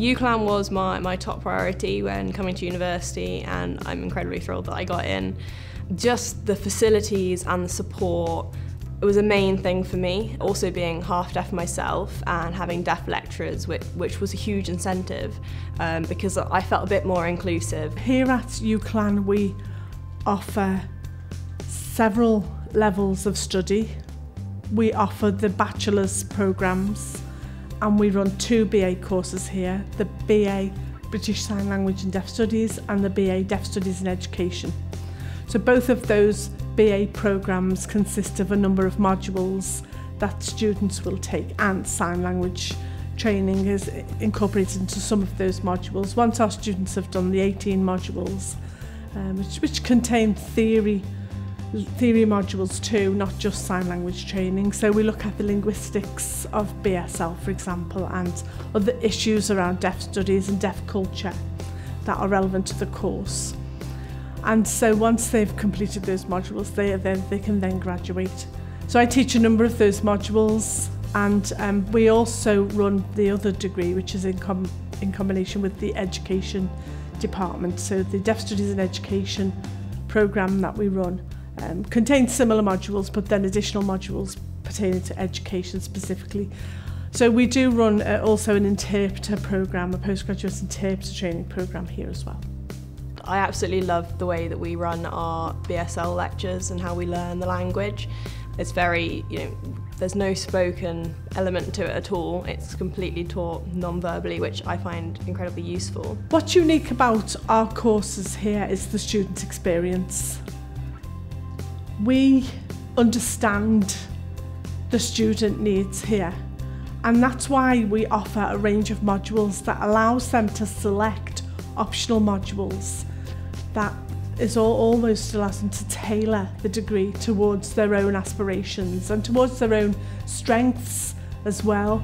UCLan was my, my top priority when coming to university and I'm incredibly thrilled that I got in. Just the facilities and the support it was a main thing for me. Also being half deaf myself and having deaf lecturers, which, which was a huge incentive um, because I felt a bit more inclusive. Here at UCLan we offer several levels of study. We offer the bachelor's programmes and we run two BA courses here, the BA British Sign Language and Deaf Studies and the BA Deaf Studies in Education. So both of those BA programmes consist of a number of modules that students will take and sign language training is incorporated into some of those modules. Once our students have done the 18 modules, um, which, which contain theory theory modules too, not just sign language training. So we look at the linguistics of BSL, for example, and other issues around deaf studies and deaf culture that are relevant to the course. And so once they've completed those modules, they, they, they can then graduate. So I teach a number of those modules and um, we also run the other degree, which is in, com in combination with the education department. So the Deaf Studies and Education programme that we run um, contains similar modules, but then additional modules pertaining to education specifically. So we do run uh, also an interpreter programme, a postgraduate interpreter training programme here as well. I absolutely love the way that we run our BSL lectures and how we learn the language. It's very, you know, there's no spoken element to it at all. It's completely taught non-verbally, which I find incredibly useful. What's unique about our courses here is the student experience. We understand the student needs here and that's why we offer a range of modules that allows them to select optional modules that is all, almost allows them to tailor the degree towards their own aspirations and towards their own strengths as well.